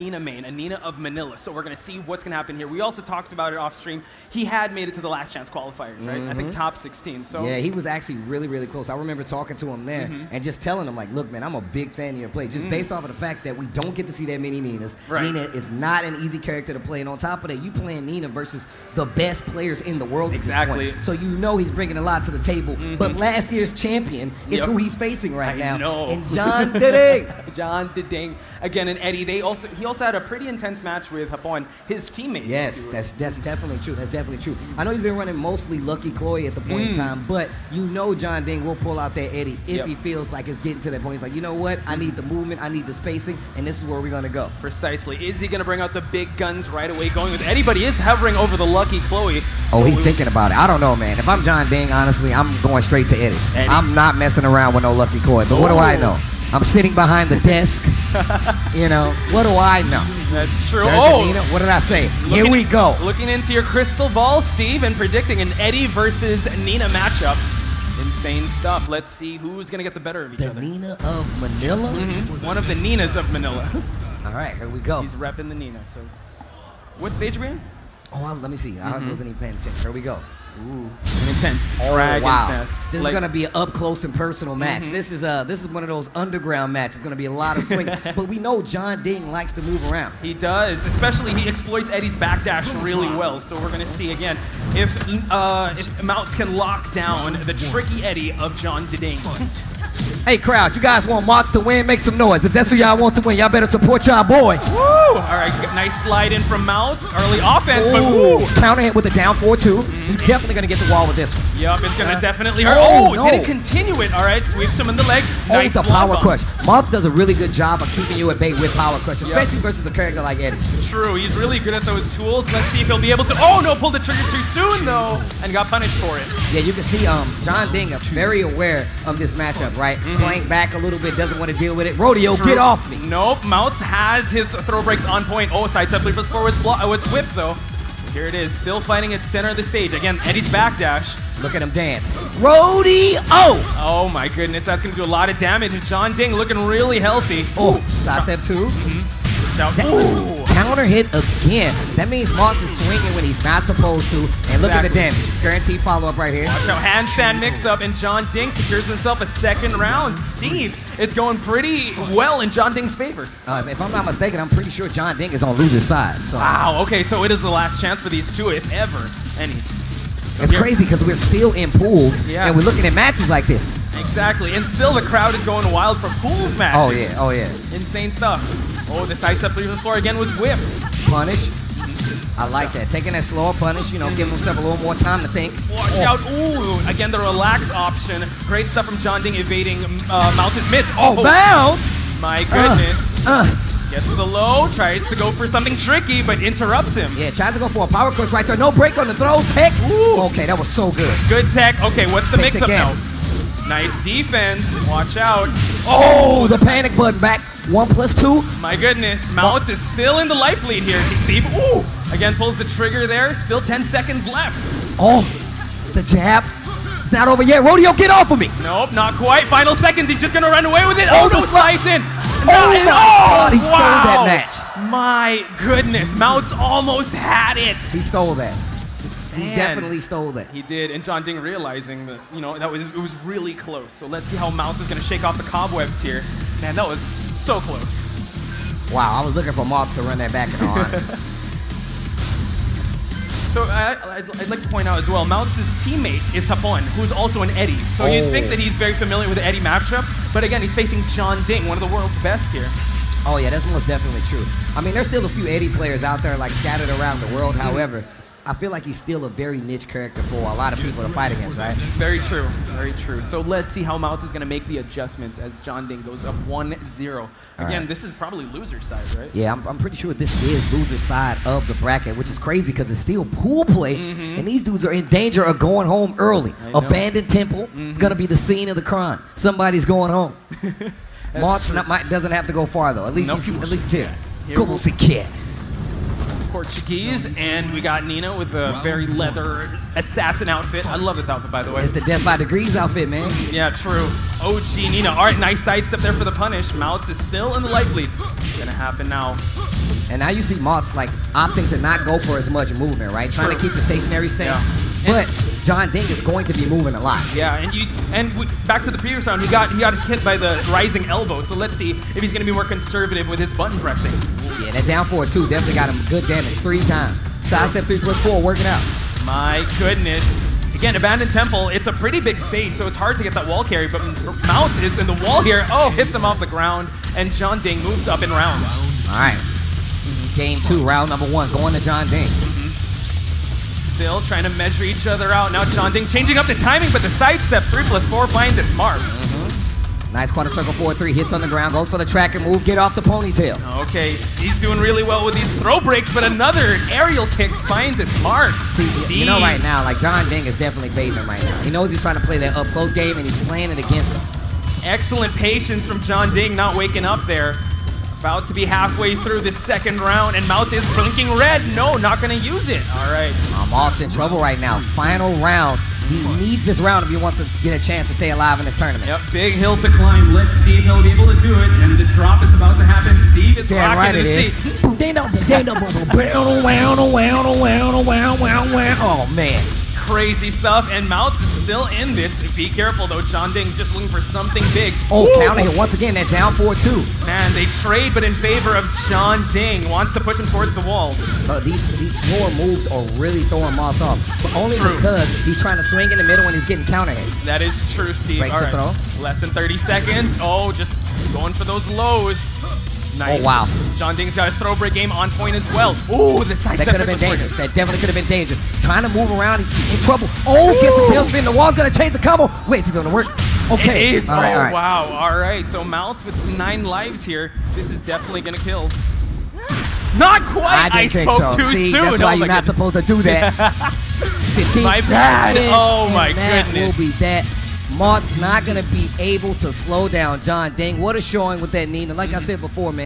Nina main, a Nina of Manila. So we're going to see what's going to happen here. We also talked about it off stream. He had made it to the last chance qualifiers, right? I think mm-hmm. top 16. So Yeah, he was actually really, really close. I remember talking to him there Mm-hmm. and just telling him, like, look, man, I'm a big fan of your play. Just mm-hmm. based off of the fact that we don't get to see that many Ninas. Right. Nina is not an easy character to play. And on top of that, you playing Nina versus the best players in the world. Exactly. So you know he's bringing a lot to the table. But mm-hmm. last year's champion is Yep. who he's facing right I now. know. And John Jeondding again and Eddy. They also he also had a pretty intense match with Hapon, his teammate. Yes, that's that's definitely true. That's definitely true. I know he's been running mostly Lucky Chloe at the point in time, but you know Jeondding will pull out that Eddy if Mm. Yep. he feels like it's getting to that point. He's like, you know what? I need the movement, I need the spacing, and this is where we're gonna go. Precisely. Is he going to bring out the big guns right away, going with Eddy? But he is hovering over the lucky Chloe. Oh, So he's thinking about it. I don't know, man. If I'm Jeondding, honestly, I'm going straight to Eddy. Eddy. I'm not messing around with no Lucky Chloe. But what do I Oh. know? I'm sitting behind the desk. you know, what do I know? That's true. There's oh, the Nina. What did I say? Here we go. Looking into your crystal ball, Steve, and predicting an Eddy versus Nina matchup. Insane stuff. Let's see who's going to get the better of each The other. Nina of Manila. Mm-hmm. One of the Ninas of Manila. All right, here we go. He's repping the Nina. So, what stage are we in? Oh, I'm- let me see. I wasn't even paying attention. Here we go. Ooh, an intense Dragon's Oh, wow. Nest. This Like- is gonna be an up close and personal match. Mhm. This is uh this is one of those underground matches. It's gonna be a lot of swing. but we know Jeondding likes to move around. He does, especially he exploits Eddy's backdash really well. So we're gonna see again if uh, if Mounts can lock down the tricky Eddy of Jeondding. Hey crowd, you guys want Mawts to win? Make some noise. If that's who y'all want to win, y'all better support y'all boy. Woo! All right, nice slide in from Mounts. Early offense, but Ooh, woo! counter hit with a down 4-2. He's definitely gonna get the wall with this one. Yup, it's gonna Uh, definitely hurt. oh, Oh, no. did it continue it? All right, sweeps him in the leg. Nice oh, the block power bump. crush. Mawts does a really good job of keeping you at bay with power crush, especially versus a character like Eddy. True, he's really good at those tools. Let's see if he'll be able to. Oh no, pulled the trigger too soon though, and got punished for it. Yeah, you can see um Jeondding very aware of this matchup, right? Mm-hmm. Playing back a little bit, doesn't want to deal with it. Rodeo, True. get off me. Nope, Mounts has his throw breaks on point. Oh, side step leap before was blo- oh, was whipped though. Here it is, still fighting at center of the stage. Again, Eddy's backdash. Look at him dance. Rodeo! Oh Oh my goodness, that's gonna do a lot of damage. Jeondding looking really healthy. Oh, side step two. Shout- That- Ooh. Counter hit again. That means Mawts is swinging when he's not supposed to. And look at the damage. Guaranteed follow up right here. Watch out, handstand mix up, and Jeondding secures himself a second round. Steve, it's going pretty well in Jeondding's favor. Uh, if I'm not mistaken, I'm pretty sure Jeondding is on loser's side. So Wow, okay, so it is the last chance for these two, if ever any. it's Here- crazy because we're still in pools Yeah. and we're looking at matches like this. Exactly, and still the crowd is going wild for pools match. Oh yeah, oh yeah. Insane stuff. Oh, the side step leaves the floor again was whipped. Punish. I like that. Taking that slower punish, you know, giving himself a little more time to think. Watch Oh. out. Ooh, again, the relax option. Great stuff from Jeondding evading uh, Mountain's mids. Oh, bounce! My goodness. Uh, Gets to the low, tries to go for something tricky, but interrupts him. yeah, tries to go for a power crush right there. No break on the throw. Tech. Ooh. Okay, that was so good. Good tech. Okay, what's the mix-up now? Nice defense. Watch out. Oh, the panic button back. One plus two. My goodness, Mounts is still in the life lead here. Steve, ooh, again pulls the trigger there. Still 10 seconds left. Oh, the jab. It's not over yet. Rodeo, get off of me. Nope, not quite. Final seconds. He's just gonna run away with it. Oh, Oh, the no, slides in. Oh No, my God, he oh, stole that wow. match. My goodness, Mounts almost had it. He stole that. He definitely stole that. He did, and Jeondding realizing that you know that was it was really close. So let's see how Mounts is gonna shake off the cobwebs here. Man, that was so close. Wow, I was looking for Mawts to run that back and on. So I, I'd, I'd like to point out as well, Mounts' teammate is Hapon, who's also an Eddy. So you'd oh. think Oh. that he's very familiar with the Eddy matchup, but again, he's facing Jeondding, one of the world's best here. Oh yeah, that's most definitely true. I mean, there's still a few Eddy players out there like scattered around the world. Hmm. However, I feel like he's still a very niche character for a lot of people to fight against, right? Very true, very true. So let's see how Mounts is going to make the adjustments as Jeondding goes up 1-0. Again, right. this is probably loser side, right? Yeah, I'm, I'm pretty sure this is loser side of the bracket, which is crazy because it's still pool play, and these dudes are in danger of going home early. Mm-hmm. I know. Mm-hmm. Abandoned temple is gonna be the scene of the crime. Somebody's going home. March not, doesn't have to go far though. At least at least here. Here Go see kid. Portuguese, and we got Nina with a very leather assassin outfit. I love this outfit, by the way. It's the Death by Degrees outfit, man. Yeah, true. OG Nina. All right, nice sidestep there for the punish. Mawts is still in the life lead. It's Gonna happen now. And now you see Mawts like opting to not go for as much movement, right? Trying to keep the stationary stance. Yeah. But Jeondding is going to be moving a lot. Yeah, and you and back to the previous round, he got he got hit by the rising elbow. So let's see if he's gonna be more conservative with his button pressing. Yeah, that down forward two definitely got him good damage three times. Side step three plus four, working out. My goodness. Again, Abandoned Temple, it's a pretty big stage, so it's hard to get that wall carry, but Mount is in the wall here. Oh, hits him off the ground, and Jeondding moves up in rounds. All right. Game two, round number one, going to Jeondding. Still trying to measure each other out. Now Jeondding changing up the timing, but the sidestep 3 plus 4 finds its mark. Mm-hmm. Nice quarter circle four three, hits on the ground, goes for the tracker move, get off the ponytail. Okay, he's doing really well with these throw breaks, but another aerial kick finds its mark. See, you know right now, like Jeondding is definitely baiting right now. He knows he's trying to play that up close game and he's playing it against him. Excellent patience from Jeondding not waking up there. About to be halfway through the second round, and Mount is blinking red. No, not gonna use it. All right. Um, Alt's in trouble right now. Final round. He needs this round if he wants to get a chance to stay alive in this tournament. Yep, big hill to climb. Let's see if he'll be able to do it. And the drop is about to happen. Steve is Damn rocking right to it is. Oh man. Crazy stuff, and Mount is still in this. Be careful though. Jeondding's just looking for something big. Oh, Ooh. counter hit once again. That down four two. Man, they trade, but in favor of Jeondding. Wants to push him towards the wall. Uh, these these slower moves are really throwing Moss off, but only True. because he's trying to swing in the middle and he's getting counter hit. That is true, Steve. Breaks All right. throw. Less than 30 seconds. Oh, just going for those lows. Nice. Oh, wow. Jeondding's got his throw break game on point as well. Ooh, the side That could have been working. dangerous. That definitely could have been dangerous. Trying to move around, he's in trouble. Oh, gets the tailspin. The wall's gonna change the combo. Wait, is it gonna work? Okay. It is. All right, oh, all right. wow. All right. So Mounts with nine lives here. This is definitely going to kill. Not quite. I think spoke so. too See, soon. that's oh why oh, you're not goodness. supposed to do that. 15 My bad. Oh, my that goodness. will be that. Mawts not gonna be able to slow down Jeondding. What a showing with that Nina. Like I mm-hmm. said before, man.